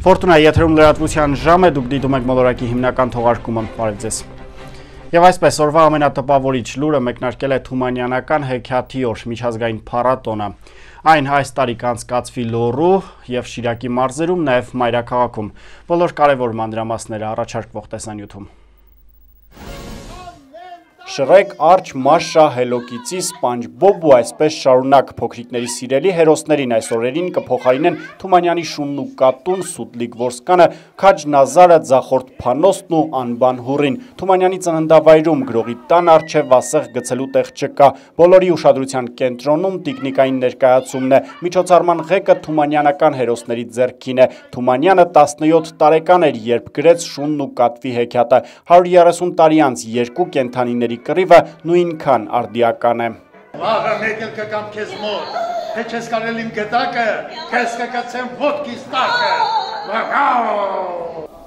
Ֆորտունա եթերում լրատվության ժամ է, դուք դիտում եք մոլորակի հիմնական թողարկումը, բարև ձեզ։ Եվ այսպես օրվա ամենատպավորիչ լուրը մեկնարկել է Թումանյանական հեքիաթի օր միջազգային փառատոնը։ Այն այս տարի կանցկացվի Լոռու եւ Շիրակի մարզերում, նաեւ Մայրաքաղաքում։ Բոլոր կարևոր մանրամասները առաջարկվող տեսանյութում։ Շրեք, Արջ, Մաշա, Հելոկիցի, Սպանջ Բոբ ու այսպես շարունակ փոքրիկների սիրելի հերոսներին այս օրերին կփոխարինեն Թումանյանի շունն ու կատուն, Սուտլիկ Որսկանը, Քաջ Նազարը, Ձախորդ Փանոսն ու Անբան Հուրին։ Թումանյանի ծննդավայրում գրողի տան արչև ասեղ գցելու տեղ չկա։ Բոլորի ուշադրության կենտրոնում տիկնիկային ներկայացումն է։ Միջոցառման ղեկը Թումանյանական հերոսների ձեռքին է։ Թումանյանը 17 տարեկան էր, երբ գրեց շունն ու կատվի հեքիաթը։ 130 տարի անց երկու կենթանիների կռիվը նույնքան արդիական է։ Վաղը մեկ էլ կգամ քեզ մոտ, թե չես կարել իմ գտակը, քեզ կկացեմ ոտքիս տակը։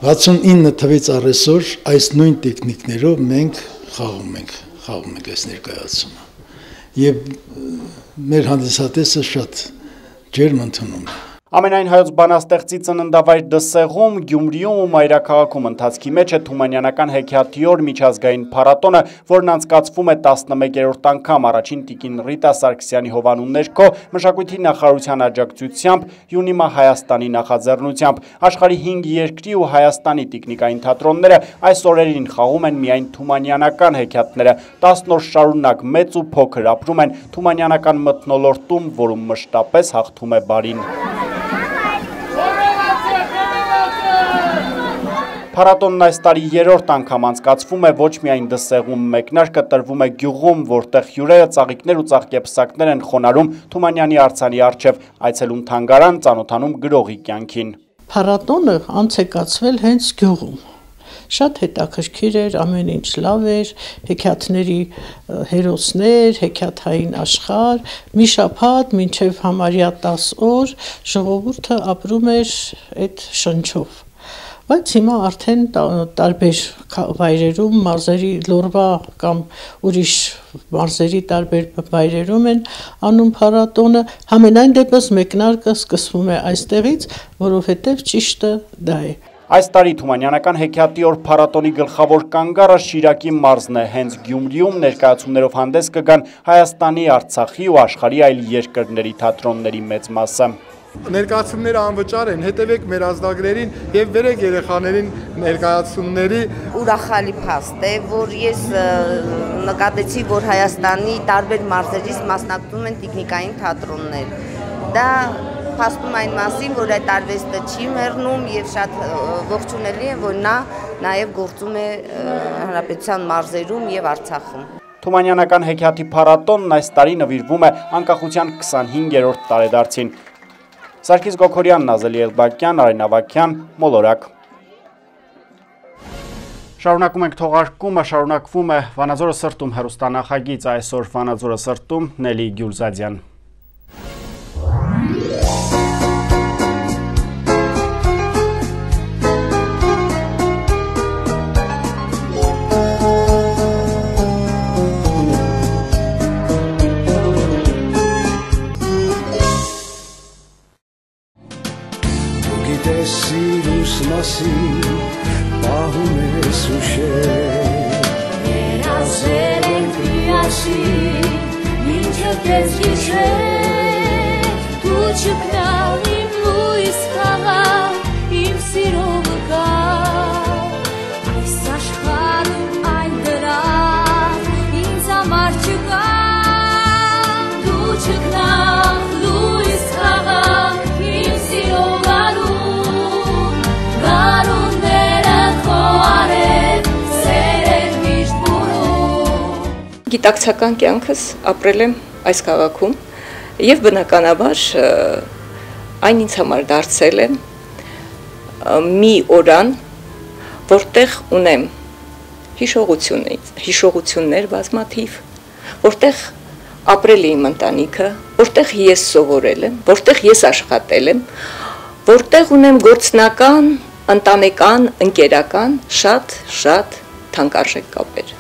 69 թվից առեսօր այս նույն տեխնիկներով մենք խաղում ենք, խաղում ենք այս ներկայացումը։ Եվ մեր հանդիսատեսը շատ ջերմ ընդունում է։ Ամենայն հայոց բանաստեղծի ծննդավայր դսեղում, գյումրիում ու մայրակաղաքում ընթացքի մեջ է թումանյանական հեքիաթի օր միջազգային պարատոնը, որն անցկացվում է 11երորդ անգամ առաջին տիկին Ռիտա Սարգսյանի հովանուն ներքո մշակույթի նախարության աջակցությամբ յունիմա Հայաստանի նախաձեռնությամբ։ Աշխարի 5 երկրի ու Հայաստանի տիկնիկային թատրոնները այս օրերին խաղում են միայն թումանյանական հեքիաթները։ 10 օր շարունակ մեծ ու փոքր ապրում են թումանյանական մթնոլորտում, որում մշտապես հաղթում է բարին։ Փառատոնն այս տարի երրորդ անգամ անցկացվում է ոչ միայն դսեղում, մեկնարկը տրվում է գյուղում, որտեղ հյուրերը ծաղիկներ ու ծաղկեպսակներ են խոնարհում Թումանյանի արձանի առջև, այցելում թանգարան, ծանոթանում գրողի կյանքին։ Փառատոնը անց է կացվել հենց գյուղում շատ հետաքրքիր էր, ամեն ինչ լավ էր, հեքիաթների հերոսներ, հեքիաթային աշխարհ, մի շաբաթ մինչև համարյա 10 օր ժողովուրդը ապրում էր այդ շնչով բայց հիմա արդեն տարբեր վայրերում մարզերի լորվա կամ ուրիշ մարզերի տարբեր վայրերում են անում փառատոնը համենայն դեպս մեկնարկը սկսվում է այստեղից որովհետև ճիշտը դա է Այս տարի Թումանյանական հեքիաթի օր փառատոնի գլխավոր կանգառը Շիրակի մարզն է, հենց Գյումրիում ներկայացումներով հանդես կգան Հայաստանի, Արցախի ու աշխարհի այլ երկրների թատրոնների մեծ մասը ներկայացումները անվճար են, հետևեք մեր ազդագրերին եւ վերեք երեխաներին ներկայացումների։ Ուրախալի փաստ է, որ ես նկատեցի, որ Հայաստանի տարբեր մարզերից մասնակցում են տեխնիկային թատրոններ։ Դա փաստում այն մասին, որ այդ արվեստը չի մեռնում եւ շատ ողջունելի է, որ նա նաեւ գործում է հանրապետության մարզերում եւ Արցախում։ Թումանյանական հեքիաթի փառատոնն այս տարի նվիրվում է անկախության 25-րդ տարեդարձին։ Սարգիս Գոքորյան, Նազելի Էլբակյան, Արեն Ավակյան, Մոլորակ։ Շարունակում ենք թողարկումը, շարունակվում է Վանաձորը սրտում հերոստանախագից այսօր Վանաձորը սրտում Նելի Գյուլզադյան։ մասին պահում ես ուշեր երազել ենք միասին ինչը կեզ գիշեր դու չկնա գիտակցական կյանքս ապրել եմ այս քաղաքում եւ բնականաբար այն ինձ համար դարձել է մի օրան, որտեղ ունեմ հիշողությունից, հիշողություններ բազմաթիվ, որտեղ ապրել իմ ընտանիքը, որտեղ ես սովորել եմ, որտեղ ես աշխատել եմ, որտեղ ունեմ գործնական, ընտանեկան, ընկերական շատ շատ թանկարժեք կապեր։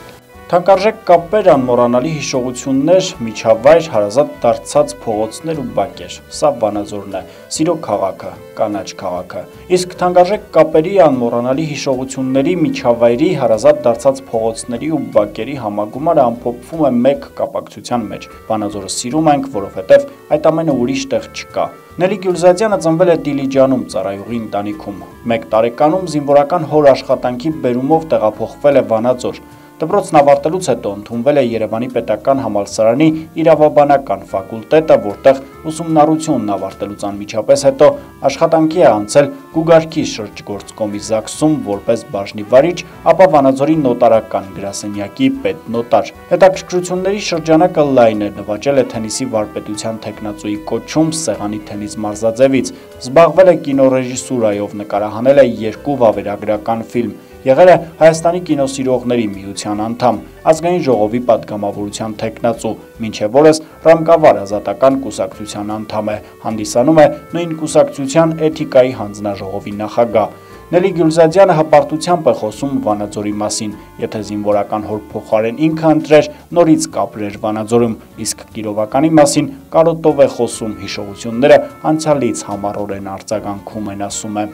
Թանկարժեք կապեր, անմոռանալի հիշողություններ, միջավայր, հարազատ դարձած փողոցներ ու բակեր։ Սա Վանաձորն է, սիրո քաղաքը, կանաչ քաղաքը։ Իսկ թանկարժեք կապերի, անմոռանալի հիշողությունների, միջավայրի, հարազատ դարձած փողոցների ու բակերի համագումարը ամփոփվում է մեկ կապակցության մեջ։ Վանաձորը սիրում ենք, որովհետև այդ ամենը ուրիշ տեղ չկա։ Նելի Գյուլզադյանը ծնվել է Դիլիջանում ծառայողի ընտանիքում։ Մեկ տարեկանում զինվորական հոր աշխատանքի բերումով տեղափոխվել է Վանաձոր։ Դպրոցն ավարտելուց հետո ընդունվել է Երևանի Պետական համալսարանի իրավաբանական ֆակուլտետը, որտեղ ուսումնառությունն ավարտելուց անմիջապես հետո աշխատանքի է անցել Գուգարքի շրջգործկոմի ԶԱԳՍ-ում որպես բաժնի վարիչ, ապա Վանաձորի նոտարական գրասենյակի պետնոտար։ Հետաքրքրությունների շրջանակը լայն է, նվաճել է թենիսի վարպետության տեխնացուի կոչում սեղանի թենիս մարզաձևից, զբաղվել է կինոռեժիսուրայով, նկարահանել է երկու վավերագրական ֆիլմ Եղել է Հայաստանի կինոսիրողների միության անդամ, ազգային ժողովի պատգամավորության տեխնացու, մինչև օրս ռամկավար ազատական կուսակցության անդամ է, հանդիսանում է նույն կուսակցության էթիկայի հանձնաժողովի նախագահ։ Նելի Գյուլզադյանը հպարտությամբ է խոսում Վանաձորի մասին, եթե զինվորական հոր փոխարեն ինքը ընտրեր, նորից կապրեր Վանաձորում, իսկ Կիրովականի մասին կարոտով է խոսում հիշողությունները անցյալից համառորեն արձագանքում են ասում է։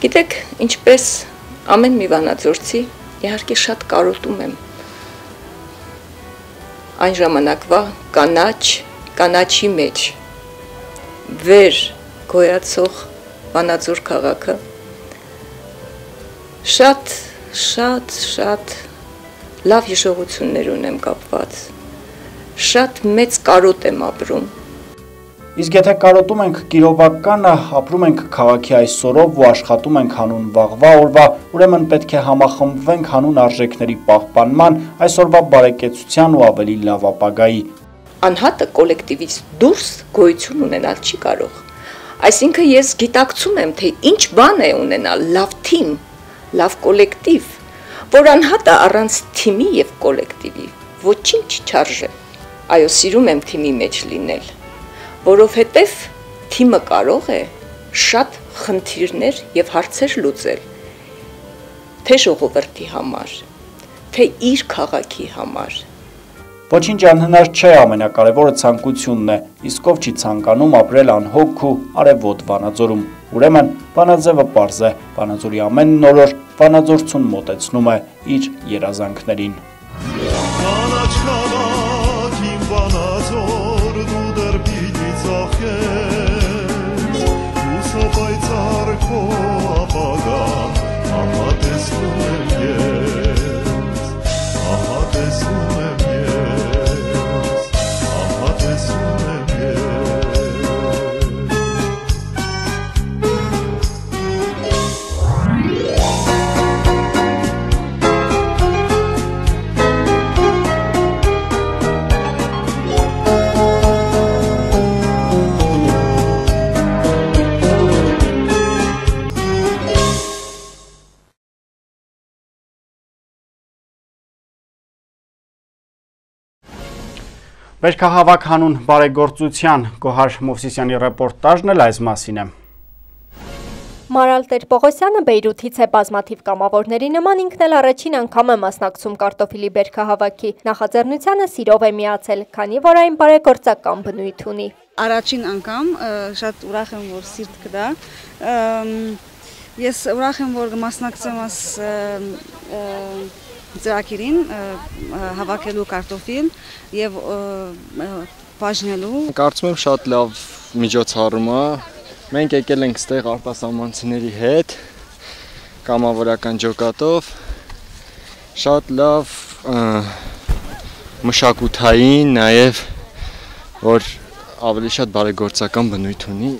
Գիտեք, ինչպես ամեն մի վանաձորցի իհարկե շատ կարոտում եմ այն ժամանակվա կանաչ կանաչի մեջ վեր գոյացող վանաձոր քաղաքը շատ շատ շատ լավ հիշողություններ ունեմ կապված շատ մեծ կարոտ եմ ապրում Իսկ եթե կարոտում ենք Կիրովականը, ապրում ենք քաղաքի այսօրով ու աշխատում ենք հանուն վաղվա օրվա, ուրեմն պետք է համախմբվենք հանուն արժեքների պահպանման, այսօրվա բարեկեցության ու ավելի լավ ապագայի։ Անհատը կոլեկտիվից դուրս գոյություն ունենալ չի կարող։ Այսինքն ես գիտակցում եմ, թե ինչ բան է ունենալ լավ թիմ, լավ կոլեկտիվ, որ անհատը առանց թիմի եւ կոլեկտիվի ոչինչ չարժե։ Այո, սիրում եմ թիմի մեջ լինել որովհետև թիմը կարող է շատ խնդիրներ եւ հարցեր լուծել թե ժողովրդի համար, թե իր քաղաքի համար։ Ոչինչ անհնար չէ, ամենակարևորը ցանկությունն է։ Իսկ ով չի ցանկանում ապրել անհոգ ու արևոտ Վանաձորում։ Ուրեմն Վանաձևը པարզ է, Վանաձորի ամեն նորոր Վանաձորցուն մոտեցնում է իր երազանքներին։ Կանաչ Վերքահավաք հանուն բարեգործության Գոհար Մովսիսյանի ռեպորտաժն էլ այս մասին է։ Մարալ Տեր-Պողոսյանը Բեյրութից է բազմաթիվ կամավորների նման ինքն էլ առաջին անգամ է մասնակցում կարտոֆիլի բերքահավաքի։ Նախաձեռնությանը սիրով է միացել, քանի որ այն բարեգործական բնույթ ունի։ Առաջին անգամ շատ ուրախ եմ, որ սիրտ կդա։ Ես ուրախ եմ, որ մասնակցեմ աս ծրագիրին հավաքելու կարտոֆիլ եւ բաժնելու։ Կարծում եմ շատ լավ միջոցառում է։ Մենք եկել ենք ստեղ արտասահմանցիների հետ կամավորական ջոկատով շատ լավ մշակութային, նաև որ ավելի շատ բարեգործական բնույթ ունի,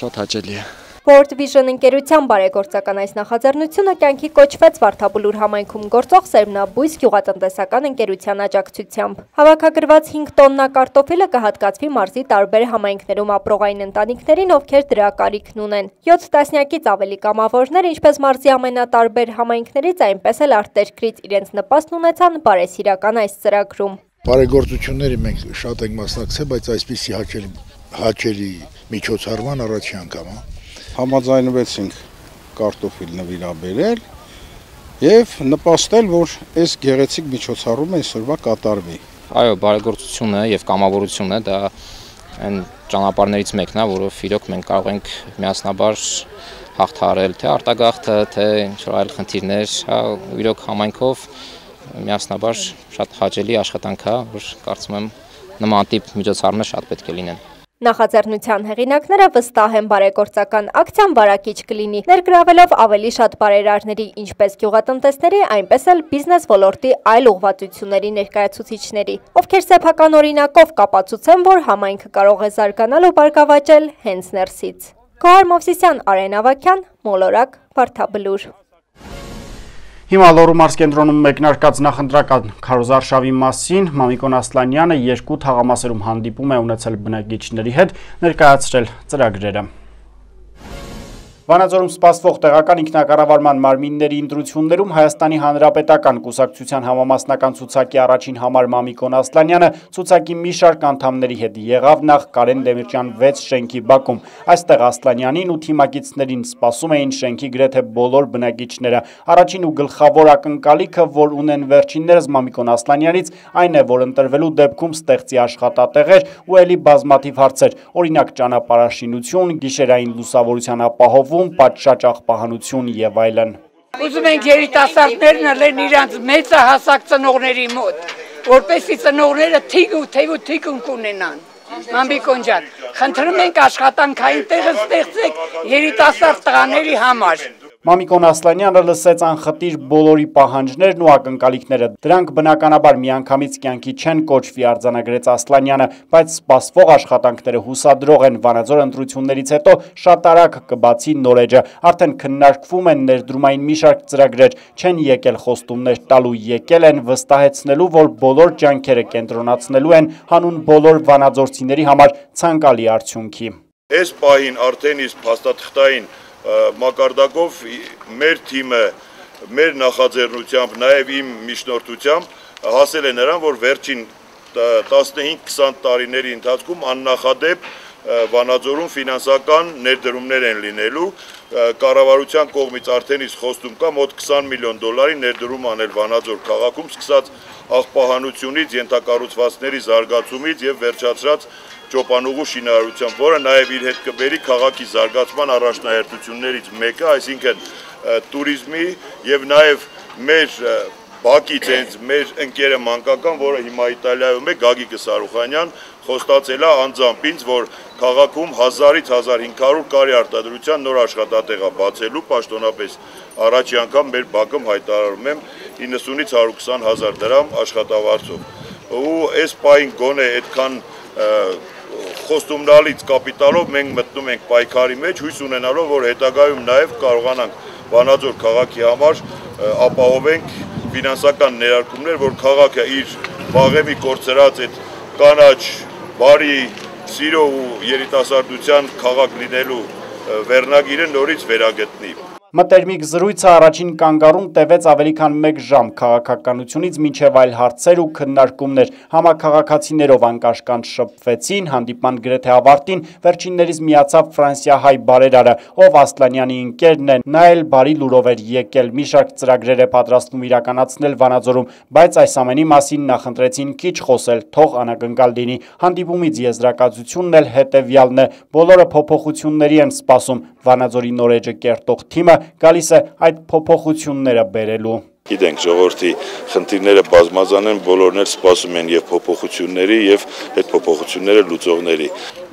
շատ հաճելի է։ World Vision ընկերության բարեգործական այս նախաձեռնությունը կյանքի կոչվեց Վարդապուլուր համայնքում գործող Սերմնաբույս գյուղատնտեսական ընկերության աջակցությամբ։ Հավաքագրված 5 տոննա կարտոֆիլը կհատկացվի մարզի տարբեր համայնքներում ապրող այն ընտանիքներին, ովքեր դրա կարիքն ունեն։ 7 տասնյակից ավելի կամավորներ, ինչպես մարզի ամենատարբեր համայնքներից, այնպես էլ արտերկրից իրենց նպաստն ունեցան բարեսիրական այս ծրագրում։ Բարեգործությունների մենք շատ ենք մասնակցել, բայց այսպիսի հաճելի հաճելի միջոցառման առաջի անգամ է համաձայնվեցինք կարտոֆիլ նվիրաբերել եւ նպաստել, որ այս գեղեցիկ միջոցառումը այսօրվա կատարվի։ Այո, բարեգործությունը եւ կամավորությունը դա այն ճանապարհներից մեկն է, որով իրոք մենք կարող ենք միասնաբար հաղթարել թե արտագաղթը, թե ինչ-որ այլ խնդիրներ, հա, իրոք համայնքով միասնաբար շատ հաճելի աշխատանք է, որ կարծում եմ նման տիպ միջոցառումներ շատ պետք է լինեն։ Նախաձեռնության հեղինակները վստահ են բարեգործական ակցիան բարակիչ կլինի, ներգրավելով ավելի շատ բարերարների, ինչպես գյուղատնտեսների, այնպես էլ բիզնես ոլորտի այլ ուղղվածությունների ներկայացուցիչների, ովքեր սեփական օրինակով կապացուցեն, որ համայնքը կարող է զարգանալ ու բարգավաճել հենց ներսից։ Գոհար Մովսիսյան, Արեն Ավակյան, Մոլորակ, Վարդաբլուր։ Հիմա Լոռու մարզկենտրոնում մեկնարկած նախընտրական քարոզարշավի մասին Մամիկոն Ասլանյանը երկու թաղամասերում հանդիպում է ունեցել բնակիչների հետ, ներկայացրել ծրագրերը։ Վանաձորում սպասվող տեղական ինքնակառավարման մարմինների ընտրություններում Հայաստանի Հանրապետական կուսակցության համամասնական ցուցակի առաջին համար Մամիկոն Ասլանյանը ցուցակի մի շարք անդամների հետ եղավ նախ Կարեն Դեմիրճյան 6 շենքի բակում։ Այստեղ Ասլանյանին ու թիմակիցներին սպասում էին շենքի գրեթե բոլոր բնակիչները։ Առաջին ու գլխավոր ակնկալիքը, որ ունեն վերջիններս Մամիկոն Ասլանյանից, այն է, որ ընտրվելու դեպքում ստեղծի աշխատատեղեր ու ելի բազմաթիվ հարցեր, օրինակ ճանապարհաշինություն, գիշերային լուսավորության ապահովում ապահովում, պատշաճ աղբահանություն եւ այլն։ Ուզում ենք երիտասարդներն ալեն իրանց մեծը հասակ ծնողների մոտ, որպեսի ծնողները թիգ ու թեվ ու թիգունք ունենան։ Մամբիկոն ջան, խնդրում ենք աշխատանքային տեղը ստեղծեք երիտասարդ տղաների համար։ Մամիկոն Ասլանյանը լսեց անխտիր բոլորի պահանջներն ու ակնկալիքները։ Դրանք բնականաբար միանգամից կյանքի չեն կոչվի արձանագրեց Ասլանյանը, բայց սպասվող աշխատանքները հուսադրող են Վանաձոր ընտրություններից հետո շատ արագ կբացի նորեջը։ Արդեն քննարկվում են ներդրումային մի շարք ծրագրեր, չեն եկել խոստումներ տալու, եկել են վստահեցնելու, որ բոլոր ջանքերը կենտրոնացնելու են հանուն բոլոր վանաձորցիների համար ցանկալի արդյունքի։ Այս պահին արդեն իսկ փաստաթղթային մակարդակով մեր թիմը մեր նախաձեռնությամբ, նաև իմ միջնորդությամբ հասել է նրան, որ վերջին 15-20 տարիների ընթացքում աննախադեպ Վանաձորում ֆինանսական ներդրումներ են լինելու, կառավարության կողմից արդեն իսկ խոստում կա մոտ 20 միլիոն դոլարի ներդրում անել Վանաձոր քաղաքում, սկսած աղբահանությունից, ենթակառուցվածքների զարգացումից եւ վերջացրած ճոպանուղու շինարարությամբ, որը նաև իր հետ կբերի քաղաքի զարգացման առաջնահերթություններից մեկը, այսինքն туриզմի եւ նաև մեր Բակից հենց մեր ընկերը մանկական, որը հիմա Իտալիայում է Գագիկը Սարուխանյան, խոստացել է անձամբ ինձ, որ քաղաքում 1000-ից 1500 կարի արտադրության նոր աշխատատեղ է բացելու, պաշտոնապես առաջի անգամ մեր բակում հայտարարում եմ 90-ից 120 հազար դրամ աշխատավարձով։ Ու այս պահին գոնե այդքան խոստումնալից կապիտալով մենք մտնում ենք պայքարի մեջ, հույս ունենալով, որ հետագայում նաև կարողանանք Վանաձոր քաղաքի համար ապահովենք ֆինանսական ներարկումներ, որ քաղաքը իր վաղեմի կորցրած այդ կանաչ, բարի, սիրո ու երիտասարդության քաղաք լինելու վերնագիրը նորից վերագտնի։ Մտերմիկ զրույցը առաջին կանգառում տևեց ավելի քան մեկ ժամ քաղաքականությունից մինչև այլ հարցեր ու քննարկումներ։ Համաքաղաքացիներով անկաշկանդ շփվեցին, հանդիպման գրեթե ավարտին վերջիններից միացավ Ֆրանսիա-հայ բարերարը, ով Ասլանյանի ընկերն է, նա էլ բարի լուրով էր եկել, մի շարք ծրագրեր է պատրաստվում իրականացնել Վանաձորում, բայց այս ամենի մասին նախընտրեցին քիչ խոսել, թող անակնկալ լինի։ Հանդիպումից եզրակացությունն էլ հետևյալն է. բոլորը փոփոխությունների են սպասում, Վանաձորի նորեջը կերտող թիմը գալիս է այդ փոփոխությունները բերելու։ Գիտենք ժողովրդի խնդիրները բազմազան են, բոլորն էլ սպասում են եւ փոփոխությունների եւ այդ փոփոխությունները լուծողների։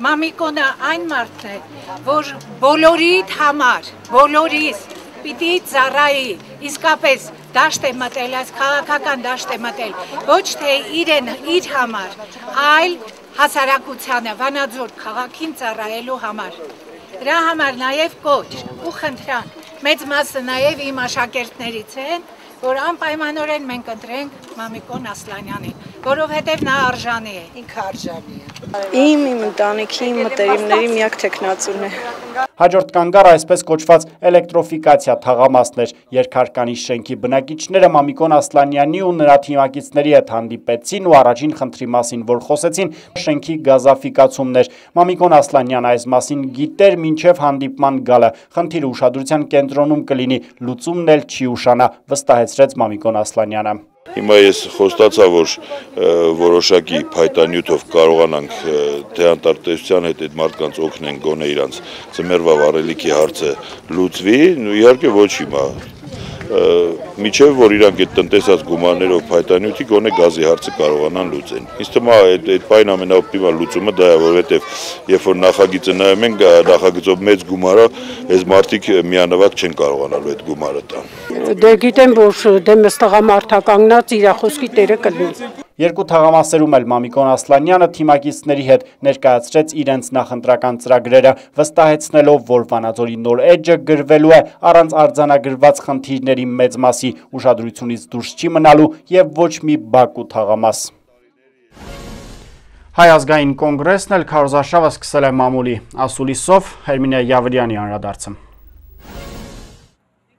Մամիկոնը այն մարդն է, որ բոլորիդ համար, բոլորիս պիտի ծառայի, իսկապես դաշտ է մտել, այս քաղաքական դաշտ է մտել, ոչ թե իրեն, իր համար, այլ հասարակությանը, Վանաձոր քաղաքին ծառայելու համար։ Դրա համար նաև կոչ ու խնդրանք մեծ մասը նաև իմ աշակերտներից են, որ անպայմանորեն մենք ընտրենք Մամիկոն Ասլանյանին, որովհետև նա արժանի է։ Ինքը արժանի է։ Իմ իմ ընտանիքի մտերիմների միակ տեխնացուն է։ Հաջորդ կանգառը այսպես կոչված էլեկտրոֆիկացիա թաղամասն էր։ Երկհարկանի շենքի բնակիչները Մամիկոն Ասլանյանի ու նրա թիմակիցների հետ հանդիպեցին ու առաջին խնդրի մասին, որ խոսեցին, շենքի գազաֆիկացումներ։ Մամիկոն Ասլանյանը այս մասին գիտեր մինչև հանդիպման գալը։ Խնդիրը ուշադրության կենտրոնում կլինի, լուծումն էլ չի ուշանա, վստահեցրեց Մամիկոն Ասլանյանը։ Հիմա ես խոստացա, որ որոշակի փայտանյութով կարողանանք թե անտարտեսության հետ այդ մարդկանց օգնեն գոնե իրանց ծմերվա վառելիքի հարցը լուծվի, ու իհարկե ոչ հիմա, միջև որ իրանք այդ տնտեսած գումարներով փայտանյութի գոնե գազի հարցը կարողանան լուծեն։ Ինձ թվում է այդ այդ բան ամենաօպտիմալ լուծումը դա է, որովհետև երբ որ նախագիծը նայում ենք, նախագծով մեծ գումարը, այս մարդիկ միանավակ չեն կարողանալու այդ գումարը տան։ Դե գիտեմ, որ դեմս տղամարդա կանգնած իր խոսքի տերը կլինի։ Երկու թաղամասերում էլ Մամիկոն Ասլանյանը թիմակիցների հետ ներկայացրեց իրենց նախընտրական ծրագրերը, վստահեցնելով, որ Վանաձորի նոր էջը գրվելու է առանց արձանագրված խնդիրների մեծ մասի ուշադրությունից դուրս չի մնալու եւ ոչ մի Բաքու թաղամաս։ Հայ ազգային կոնգրեսն էլ քարոզարշավը սկսել է մամուլի ասուլիսով Հերմինե Յավրյանի անրադարձը։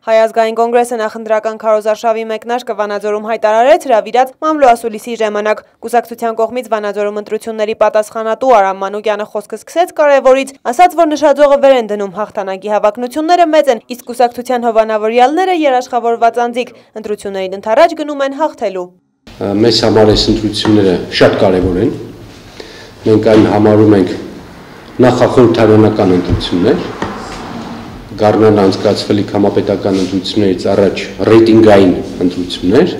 Հայազգային կոնգրեսը նախնդրական քարոզարշավի մեկնարկը Վանաձորում հայտարարեց հրավիրած մամլո ասուլիսի ժամանակ։ Կուսակցության կողմից Վանաձորում ընտրությունների պատասխանատու Արամ Մանուկյանը խոսքը սկսեց կարևորից, ասաց, որ նշաձողը վեր են դնում հաղթանակի հավակնությունները մեծ են, իսկ կուսակցության հովանավորյալները երաշխավորված անձիկ ընտրություններին ընթരാճ գնում են հաղթելու։ Մեզ համար այս ընտրությունները շատ կարևոր են։ Մենք այն համարում ենք նախախորհրդարանական ընտրություններ, գարնան անցկացվելիք համապետական ընտրություններից առաջ ռեյտինգային ընտրություններ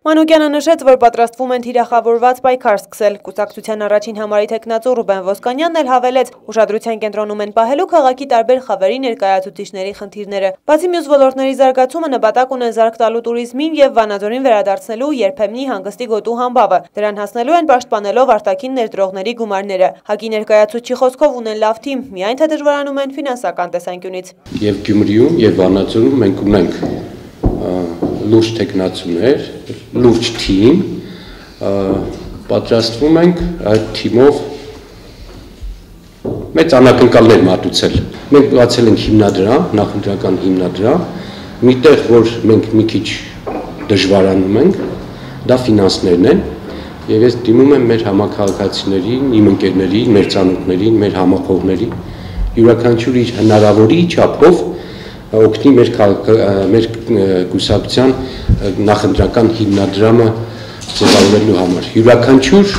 Մանուկյանը նշեց, որ պատրաստվում են թիրախավորված պայքար սկսել։ Կուսակցության առաջին համարի թեկնածու Ռուբեն Ոսկանյանն էլ հավելեց, ուշադրության կենտրոնում են պահելու քաղաքի տարբեր խավերի ներկայացուցիչների խնդիրները։ Բացի մյուս ոլորտների զարգացումը նպատակ ունեն զարգ տալու туриզմին եւ Վանաձորին վերադարձնելու երբեմնի հանգստի գոտու համբավը։ Դրան հասնելու են պաշտպանելով արտաքին ներդրողների գումարները։ Հակի ներկայացուցիչի խոսքով ունեն լավ թիմ, միայն թե դժվարանում են ֆինանսական տեսանկյունից։ Եվ Գյումրիում եւ Վանաձորում մենք ունենք լուրջ տեխնացուներ, լուրջ թիմ, պատրաստվում ենք այդ թիմով մեծ անակնկալներ մատուցել։ Մենք բացել ենք հիմնադրամ, նախընտրական հիմնադրամ, միտեղ, որ մենք մի քիչ դժվարանում ենք, դա ֆինանսներն են, եւ ես դիմում եմ մեր համակարգացիներին, իմ ընկերներին, մեր ցանոթներին, մեր համախոհներին, յուրաքանչյուր իր հնարավորի չափով օգնի մեր մեր կուսակցության նախընտրական հիմնադրամը ձևավորելու համար։ Յուրաքանչյուր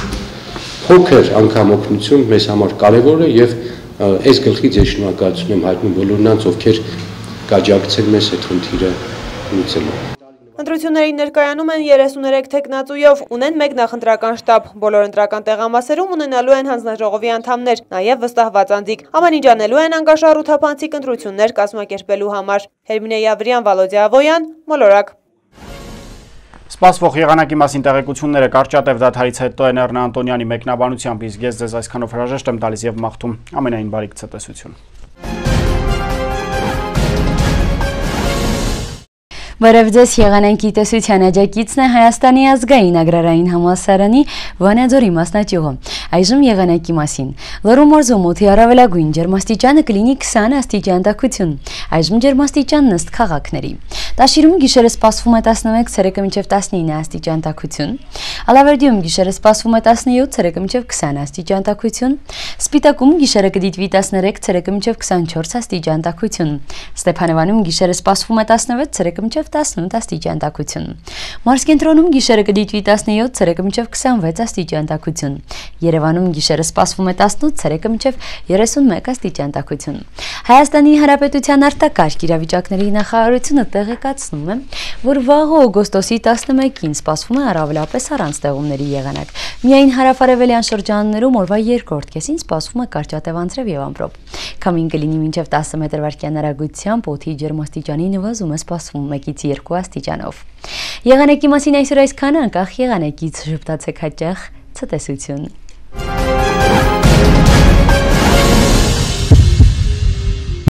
փոքր անգամ օգնություն մեզ համար կարևոր է եւ այս գլխից ես շնորհակալություն եմ հայտնում բոլոր նրանց, ովքեր կաջակցել մեզ այդ խնդիրը լուծելու։ Ընտրություններին ներկայանում են 33 տեխնացույով, ունեն մեկ նախընտրական շտաբ, բոլոր ընտրական տեղամասերում ունենալու են հանձնաժողովի անդամներ, նաև վստահված անձիկ, ամեն ինչ անելու են անկաշառ ու թափանցիկ ընտրություններ կազմակերպելու համար։ Հերմինե Յավրյան, Վալոդիա Ավոյան, Մոլորակ։ Սպասվող եղանակի մասին տեղեկությունները կարճատև դադարից հետո է Ներնա Անտոնյանի մեկնաբանությամբ, իսկ ես ձեզ այսքանով հրաժեշտ եմ տալիս եւ մաղթում. Ամենայն բարիք ցտեսություն։ Բարև ձեզ եղանանքի տեսության աջակիցն է Հայաստանի ազգային ագրարային համասարանի Վանաձորի մասնաճյուղը։ Այժմ եղանակի մասին։ Լոռու մարզում օդի առավելագույն ջերմաստիճանը կլինի 20 աստիճան տաքություն։ Այժմ ջերմաստիճանն ըստ քաղաքների։ Տաշիրում գիշերը սպասվում է 11 ցերեկը մինչև 19 աստիճան տաքություն։ Ալավերդիում գիշերը սպասվում է 17 ցերեկը մինչև 20 աստիճան տաքություն։ Սպիտակում գիշերը կդիտվի 13 ցերեկը մինչև 24 աստիճան տաքություն։ Ստեփանավանում գիշերը սպասվում է 16 ցերեկը մինչև 18 աստիճան տաքություն։ Մարսկենտրոնում գիշերը կդիտվի 17 ցերեկը մինչև 26 աստիճան տաքություն։ Երևանում գիշերը սպասվում է 18 ցերեկը մինչև 31 աստիճան տաքություն։ Հայաստանի Հանրապետության արտակարգ իրավիճակների նախարարությունը տեղեկացնում է, որ վաղ օգոստոսի 11-ին սպասվում է առավելապես առանց տեղումների եղանակ։ Միայն հարավարևելյան շրջաններում օրվա երկրորդ կեսին սպասվում է կարճատև անձրև եւ ամպրոպ։ Քամին կլինի մինչև 10 մետր վարկյան արագությամբ, օդի ջերմաստիճանի նվազում է սպասվում 1-ից 2 աստիճանով։ Եղանակի մասին այսօր այսքանը անկախ եղանակից շփտացեք հաճախ ցտեսություն։